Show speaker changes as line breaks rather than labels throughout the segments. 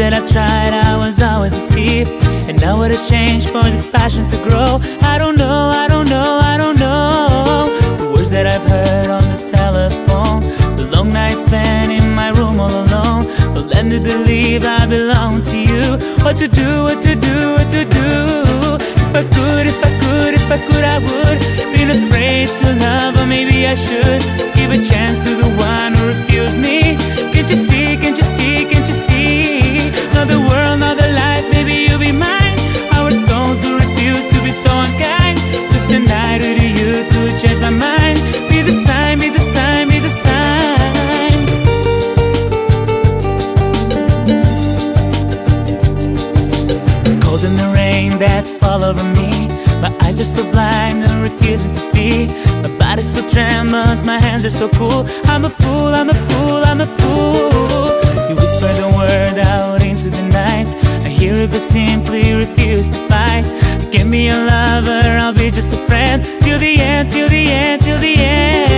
that I tried, I was always deceived. And now what has changed for this passion to grow? I don't know, I don't know, I don't know. The words that I've heard on the telephone, the long nights spent in my room all alone. But let me believe I belong to you. What to do, what to do, what to do. If I could, if I could, if I could, I would. That fall over me. My eyes are so blind and refusing to see. My body still trembles, my hands are so cool. I'm a fool, I'm a fool, I'm a fool. You whisper the word out into the night. I hear it but simply refuse to fight. Give me a lover, I'll be just a friend. Till the end, till the end, till the end.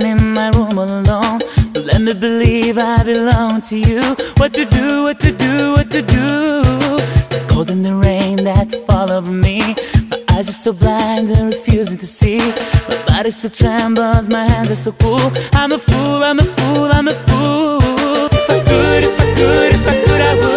Spent in my room alone. Let me believe I belong to you. What to do, what to do, what to do. The cold and the rain that fall over me. My eyes are so blind and refusing to see. My body still trembles, my hands are so cool. I'm a fool, I'm a fool, I'm a fool. If I could, if I could, if I could, I would.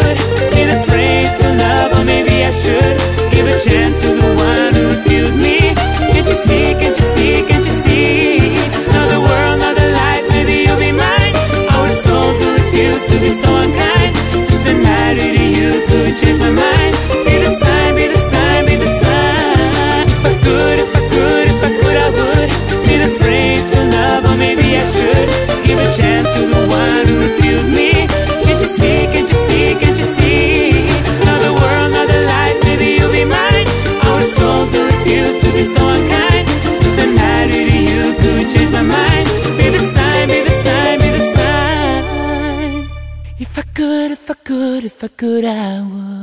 Just a night with you could change my mind. If I could, I would.